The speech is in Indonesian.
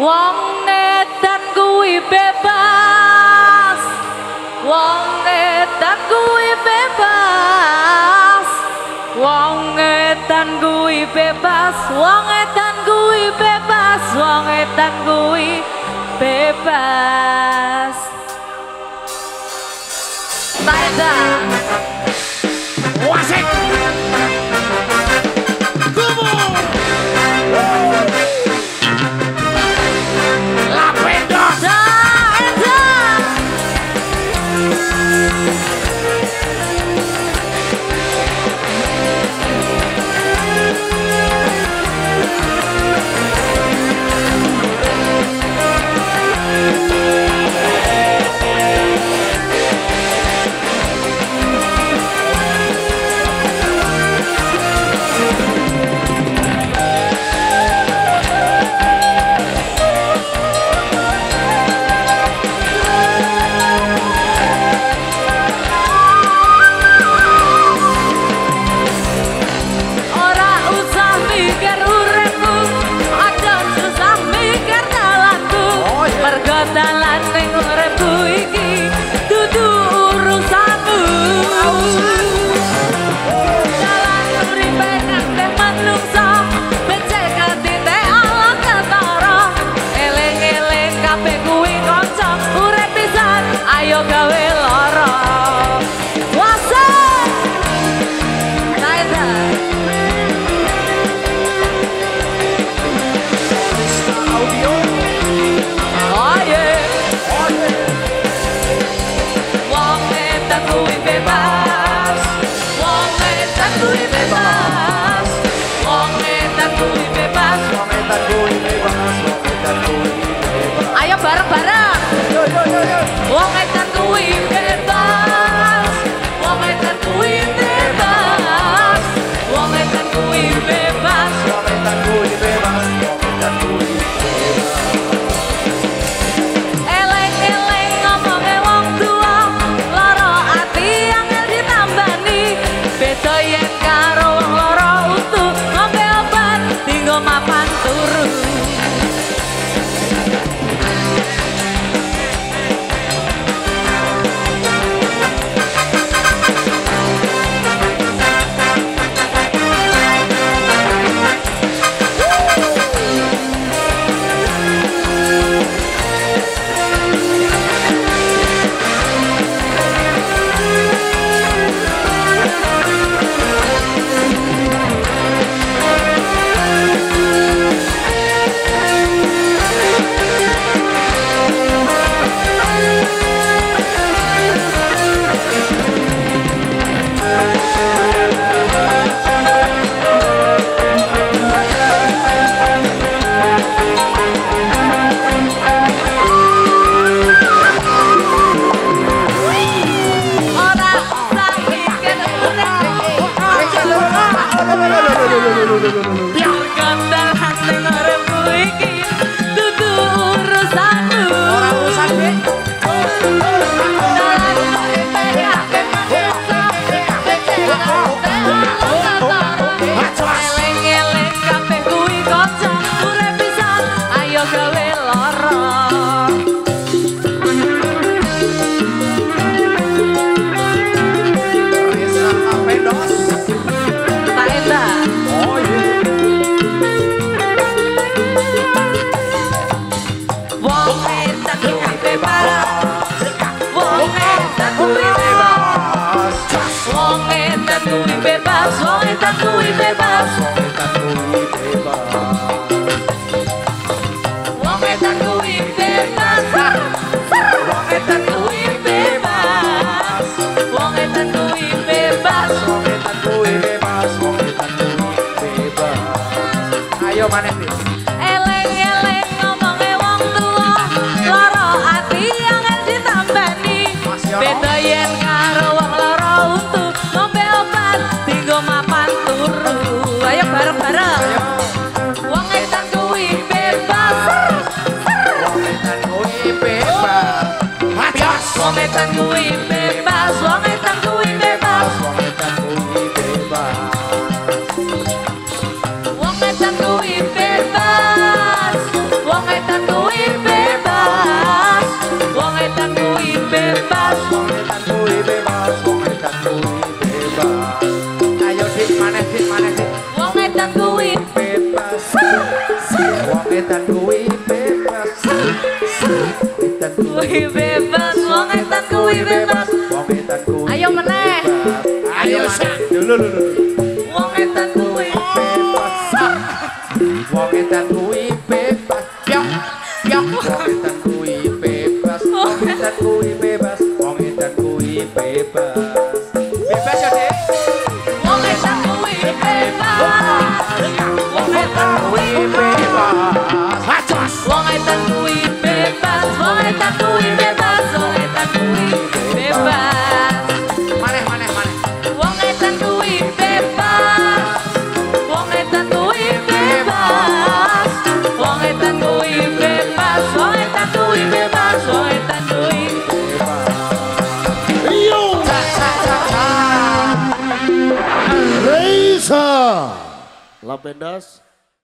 Wong edan kuwi bebas. Wong edan kuwi bebas. Wong edan kuwi bebas. Wong edan kuwi bebas. Wong edan kuwi bebas. Bye. tudo inventado. canto e beba, som e canto e beba. Som e canto e beba, som e canto e Ayo manis. Eleng eleng ngomongnya tua, loro ati yang ditambani. Beda yen Wong etan kuwi bebas, wong etan kuwi bebas, wong etan kuwi bebas, wong etan Kuwi bebas. Wong edan kuwi Ayo meneh. bebas. ayo meneh dulu dulu wong edan kuwi bebas wong edan kuwi bebas. maneh maneh maneh. Wong edan kuwi bebas. Wong edan kuwi bebas. Wong edan kuwi bebas, wong edan kuwi bebas, wong edan kuwi Reza Lapendas